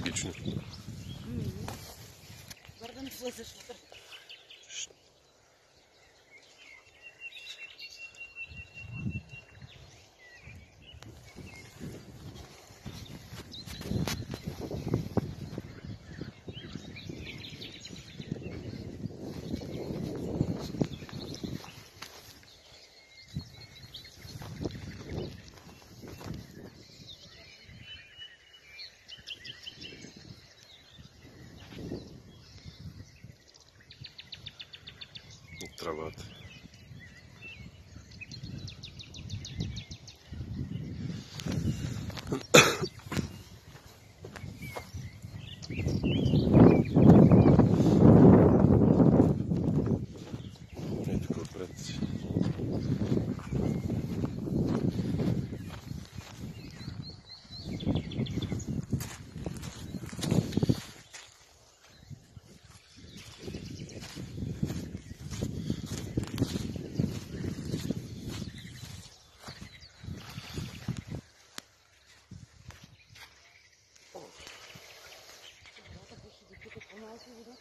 трагічно. Зараз не зайшло. Astrogot. mais que eu vou dar